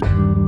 Thank